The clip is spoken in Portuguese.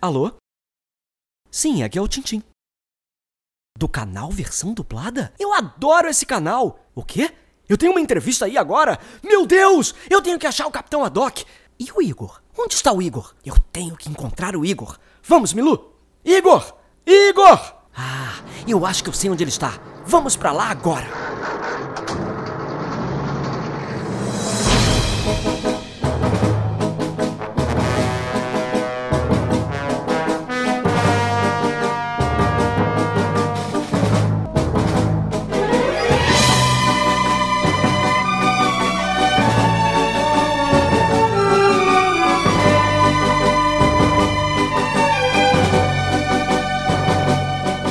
Alô? Sim, aqui é o Tintim. Do canal Versão Dublada? Eu adoro esse canal! O quê? Eu tenho uma entrevista aí agora? Meu Deus! Eu tenho que achar o Capitão Adoc! E o Igor? Onde está o Igor? Eu tenho que encontrar o Igor. Vamos, Milu! Igor! Igor! Ah, eu acho que eu sei onde ele está. Vamos para lá agora!